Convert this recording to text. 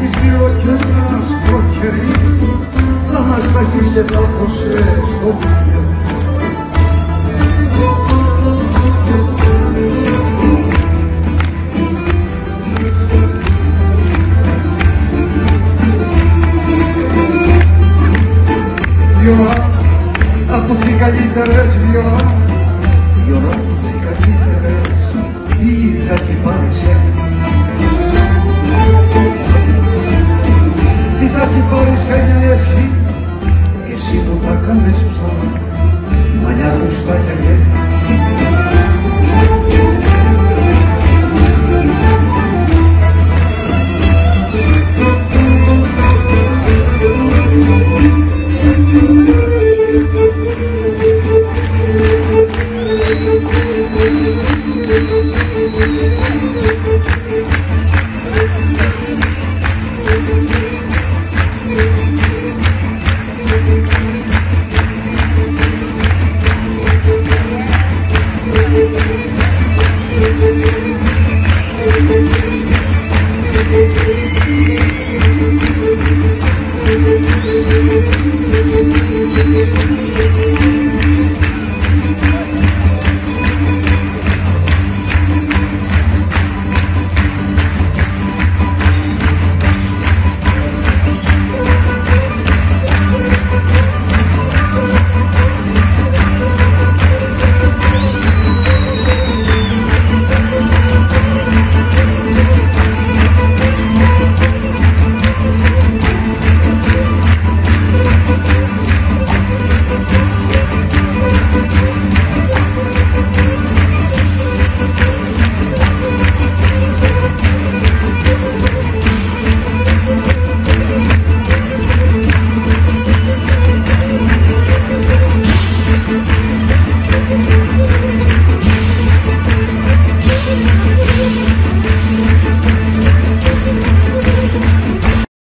Ισχυρό κι ένας το κερί θα μας πέσεις και θα προσές στο πλοίο. Δυο από τις καλύτερες Siz mutlaka mesut olun. Mala kuşlar